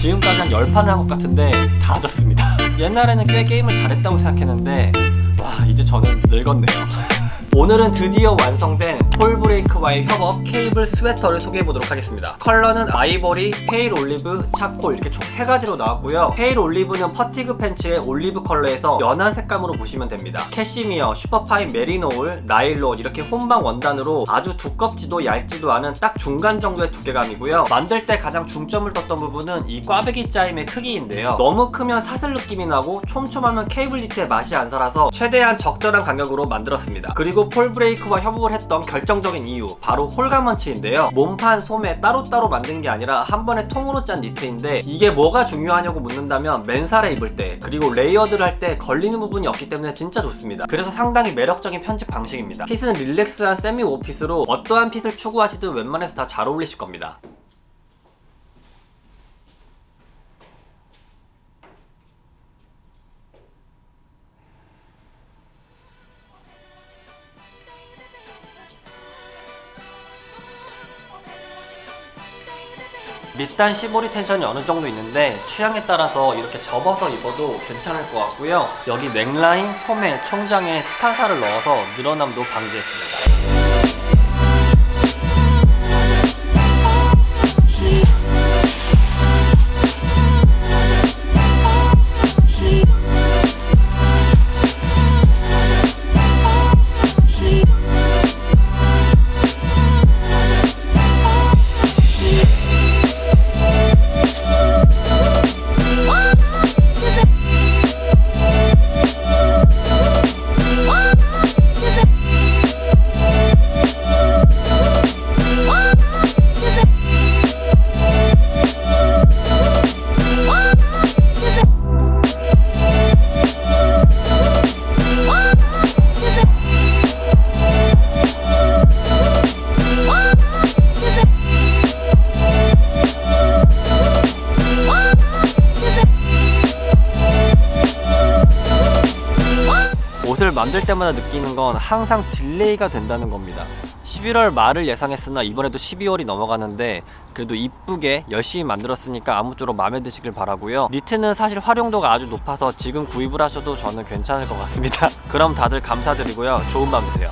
지금까지 한 10판을 한 것 같은데 다 졌습니다. 옛날에는 꽤 게임을 잘했다고 생각했는데 와 이제 저는 늙었네요 오늘은 드디어 완성된 폴브레이크와의 협업 케이블 스웨터를 소개해 보도록 하겠습니다. 컬러는 아이보리, pale olive, charcoal 이렇게 총 3가지로 나왔고요. pale olive는 fatigue pants의 올리브 컬러에서 연한 색감으로 보시면 됩니다. 캐시미어, superfine 메리노울, 나일론 이렇게 혼방 원단으로 아주 두껍지도 얇지도 않은 딱 중간 정도의 두께감이고요. 만들 때 가장 중점을 뒀던 부분은 이 꽈배기 짜임의 크기인데요. 너무 크면 사슬 느낌이 나고 촘촘하면 케이블 니트의 맛이 안 살아서 최대한 적절한 간격으로 만들었습니다. 그리고 폴브레이크와 협업을 했던 결정적인 이유 바로 whole garment인데요. 몸판, 소매 따로따로 만든 게 아니라 한 번에 통으로 짠 니트인데 이게 뭐가 중요하냐고 묻는다면 맨살에 입을 때 그리고 layered를 할 때 걸리는 부분이 없기 때문에 진짜 좋습니다. 그래서 상당히 매력적인 편직 방식입니다. fit은 relax한 세미 오핏으로 어떠한 fit을 추구하시든 웬만해서 다 잘 어울리실 겁니다 밑단 시보리 텐션이 어느 정도 있는데 취향에 따라서 이렇게 접어서 입어도 괜찮을 것 같고요. 여기 넥라인, 소매, 총장에 스타사를 넣어서 늘어남도 방지했습니다 만들 때마다 느끼는 건 항상 delay가 된다는 겁니다. 11월 말을 예상했으나 이번에도 12월이 넘어가는데 그래도 이쁘게 열심히 만들었으니까 아무쪼록 마음에 드시길 바라고요. 니트는 사실 활용도가 아주 높아서 지금 구입을 하셔도 저는 괜찮을 것 같습니다. 그럼 다들 감사드리고요. 좋은 밤 되세요